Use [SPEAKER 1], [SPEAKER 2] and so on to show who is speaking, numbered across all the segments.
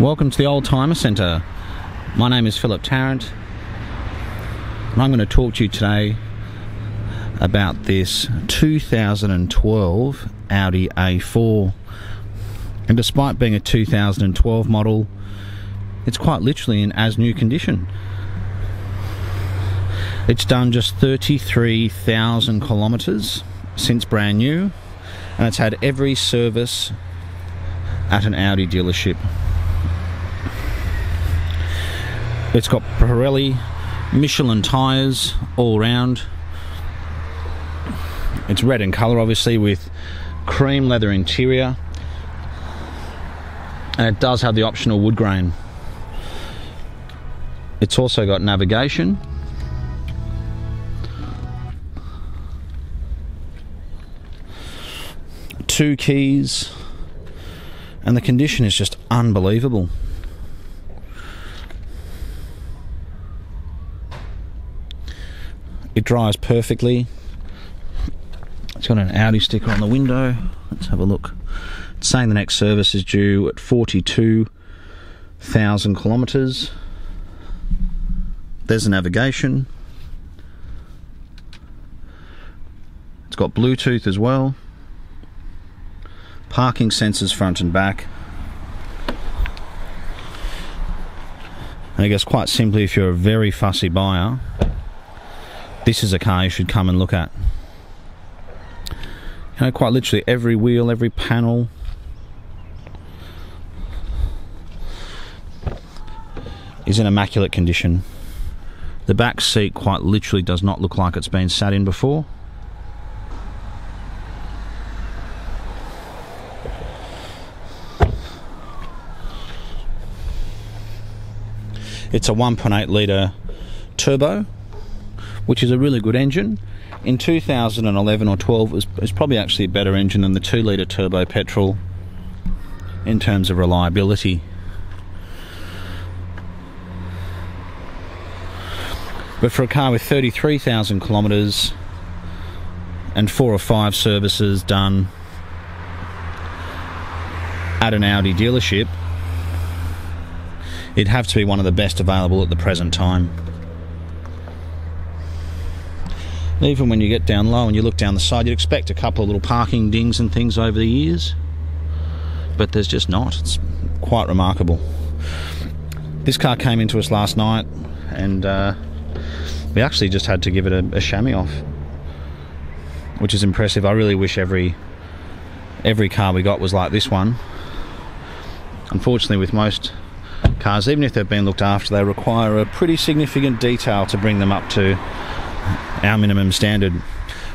[SPEAKER 1] Welcome to the Oldtimer Centre. My name is Philip Tarrant, and I'm going to talk to you today about this 2012 Audi A4. And despite being a 2012 model, it's quite literally in as new condition. It's done just 33,000 kilometres since brand new, and it's had every service at an Audi dealership. It's got Pirelli Michelin tyres all round. It's red in colour, obviously, with cream leather interior. And it does have the optional wood grain. It's also got navigation. Two keys. And the condition is just unbelievable. It dries perfectly. It's got an Audi sticker on the window. Let's have a look. It's saying the next service is due at 42,000 kilometres. There's the navigation. It's got Bluetooth as well. Parking sensors front and back. I guess quite simply, if you're a very fussy buyer, this is a car you should come and look at. You know, quite literally every wheel, every panel. is in immaculate condition. The back seat quite literally does not look like it's been sat in before. It's a 1.8 litre turbo which is a really good engine. In 2011 or 12, it was, it was probably actually a better engine than the 2 litre turbo petrol in terms of reliability. But for a car with 33,000 kilometres and four or five services done at an Audi dealership, it'd have to be one of the best available at the present time. Even when you get down low and you look down the side, you'd expect a couple of little parking dings and things over the years, but there's just not. It's quite remarkable. This car came into us last night, and uh, we actually just had to give it a, a chamois off, which is impressive. I really wish every every car we got was like this one. Unfortunately, with most cars, even if they've been looked after, they require a pretty significant detail to bring them up to our minimum standard.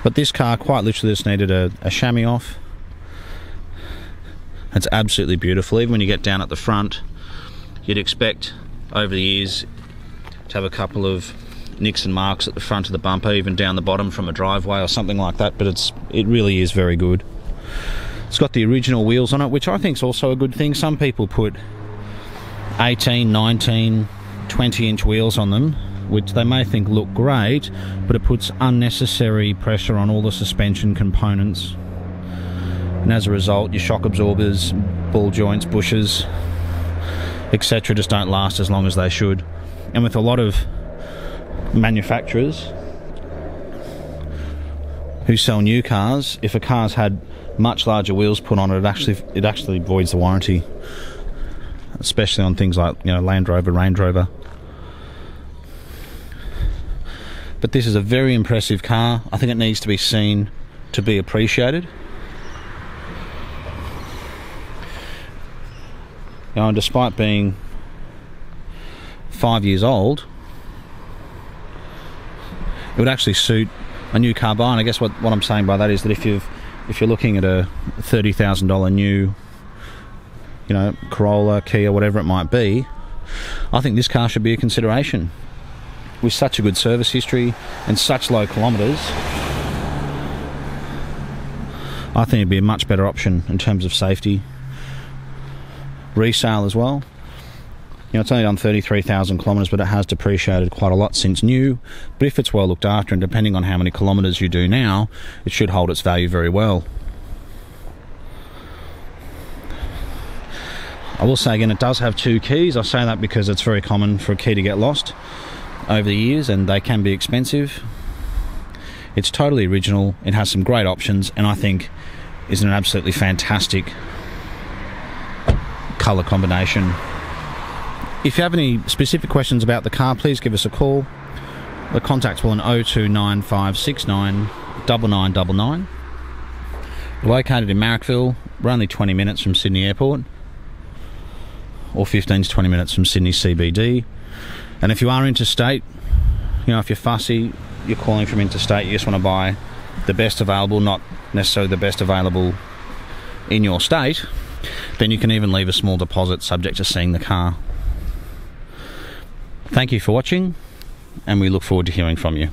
[SPEAKER 1] But this car quite literally just needed a, a chamois off. It's absolutely beautiful. Even when you get down at the front, you'd expect over the years to have a couple of nicks and marks at the front of the bumper, even down the bottom from a driveway or something like that. But it's it really is very good. It's got the original wheels on it, which I think is also a good thing. Some people put 18, 19, 20 inch wheels on them which they may think look great, but it puts unnecessary pressure on all the suspension components. And as a result, your shock absorbers, ball joints, bushes, etc., just don't last as long as they should. And with a lot of manufacturers who sell new cars, if a car's had much larger wheels put on it, it actually it actually voids the warranty, especially on things like you know Land Rover, Range Rover. But this is a very impressive car. I think it needs to be seen to be appreciated. Know, and despite being five years old, it would actually suit a new car buy. And I guess what, what I'm saying by that is that if you've if you're looking at a thirty thousand dollar new, you know, Corolla, Kia, whatever it might be, I think this car should be a consideration with such a good service history and such low kilometres, I think it'd be a much better option in terms of safety. Resale as well. You know, it's only done 33,000 kilometres, but it has depreciated quite a lot since new. But if it's well looked after, and depending on how many kilometres you do now, it should hold its value very well. I will say again, it does have two keys. I say that because it's very common for a key to get lost over the years and they can be expensive. It's totally original, it has some great options, and I think is an absolutely fantastic colour combination. If you have any specific questions about the car, please give us a call. The contact's will on 029569 9999. We're located in Marrickville. We're only 20 minutes from Sydney Airport, or 15 to 20 minutes from Sydney CBD. And if you are interstate, you know, if you're fussy, you're calling from interstate, you just want to buy the best available, not necessarily the best available in your state, then you can even leave a small deposit subject to seeing the car. Thank you for watching, and we look forward to hearing from you.